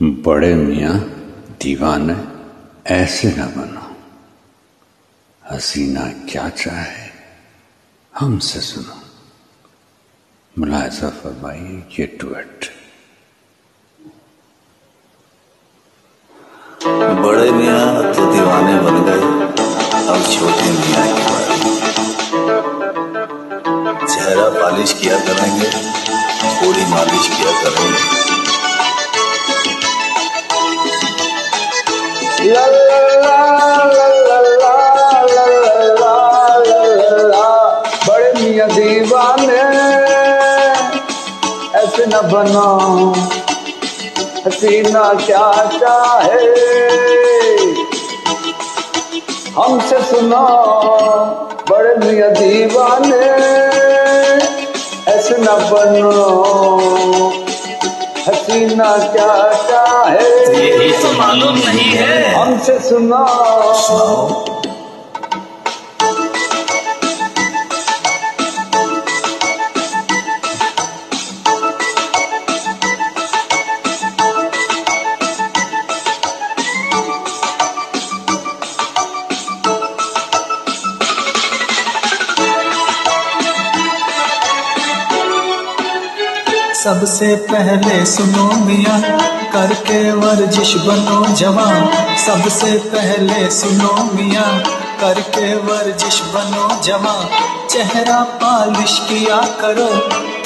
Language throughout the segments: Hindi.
बड़े मियाँ, दीवाने, ऐसे न बनो। हसीना क्या चाहे, हमसे सुनो। मुलायजा फरमाइए, ये टुएट बड़े मियाँ तो दीवाने बन गए, अब छोटे मियाँ की बारी। चेहरा पालिश किया करेंगे थोड़ी मालिश किया करेंगे। न बनो। हसीना क्या चाहे। हमसे सुनो बड़े मियाँ दीवाने। ऐसे न बनो। हसीना क्या चाहे। यही तो मालूम नहीं है। हमसे सुनो। सबसे पहले सुनो मियाँ, करके वर्जिश बनो जवान सबसे पहले सुनो मियाँ, करके वर्जिश बनो जवान चेहरा पालिश किया करो,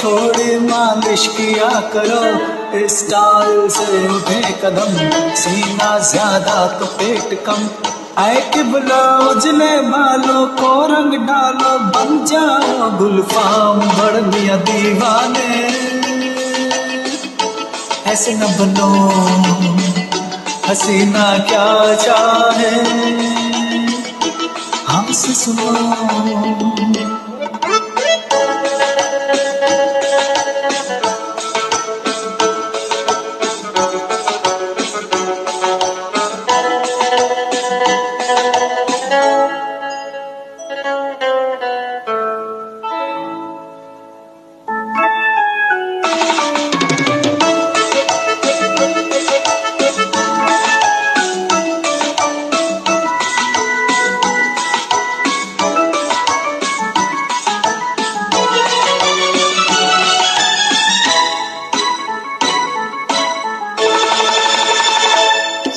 थोड़ी मालिश किया करो। स्टाइल से उठे कदम, सीना ज़्यादा तो पेट कम। आए कि ब्लाउज ले बालों को रंग डालो, बन जाओ गुलफाम बड़ मियाँ दीवाने। ऐसे न बनो। हसीना क्या चाहे। हमसे सुनो।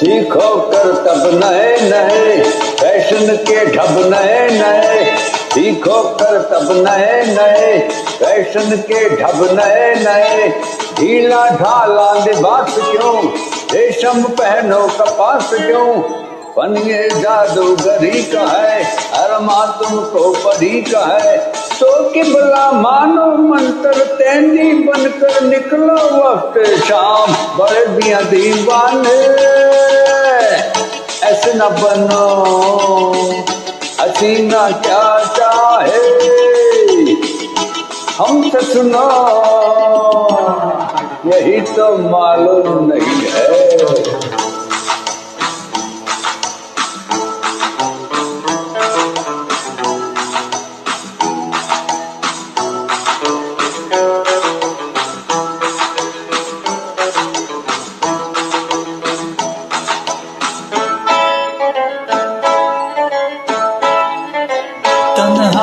सीखो कर तब नए नए, फ़ैशन के ढब नए नए। सीखो कर तब नए नए, फ़ैशन के ढब नए नए। ढीला ढाला लिबास क्यों? रेशम पहनो कपास क्यों? बनिए जादूगरी का है, अरमा तुमको परी का है। तो किबला मानो मंत्र तैनी बनकर निकलो वक्त शाम। बड़े दिया दीवाने। ऐसे न बनो हसीना क्या चाहे। हम तो सुनो। यही तो मालूम नहीं है।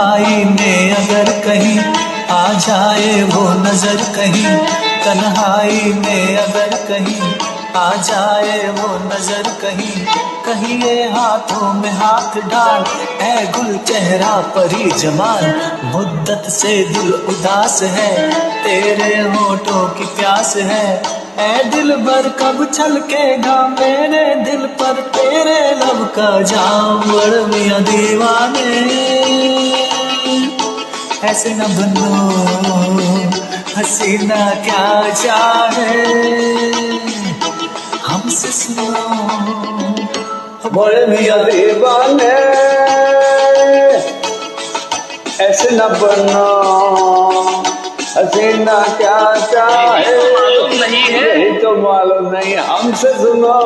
तन्हाई अगर कहीं आ जाए वो नज़र कहीं तन्हाई में अगर कहीं आ जाए वो नज़र कहीं कहीं ये हाथों में हाथ डाल है गुल चेहरा परी जमाल मुद्दत से दिल उदास है, तेरे होठों की प्यास है, ऐ दिल भर कब छलकेगा मेरे दिल पर, तेरे लब का जाम मियाँ दीवाने। ऐसे न बनो हसीना क्या चाहे हमसे सुनो। बड़े मियाँ दीवाने ऐसे न बनो हसीना क्या चाहे मालूम नहीं है। यही तो मालूम नहीं हमसे सुनो।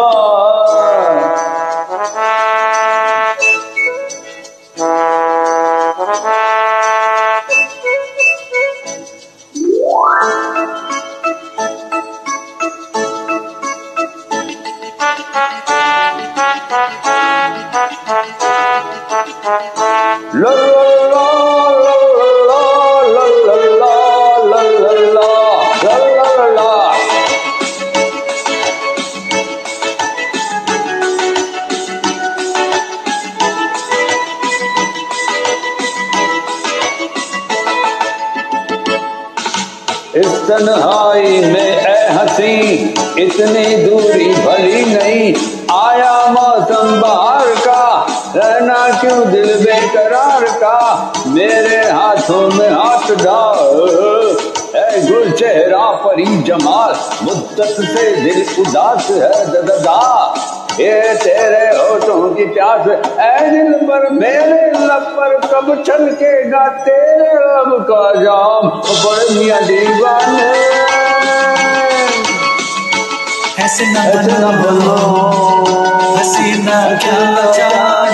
तन्हाई में ए हँसी, इतनी दूरी भली नहीं। आया मौसम बाहर का, रहना क्यों दिल बेकरार का? मेरे हाथों में हाथ डाल। गुल चेहरा परी जमाल, मुद्दत से दिल उदास है ददा ये तेरे होठों की प्यास ऐ दिल पर, मेरे लब पर, कब छलकेगा तेरे लब का जाम? बड़े मियाँ दीवाने। ऐसे न बनो हसीना क्या चाह।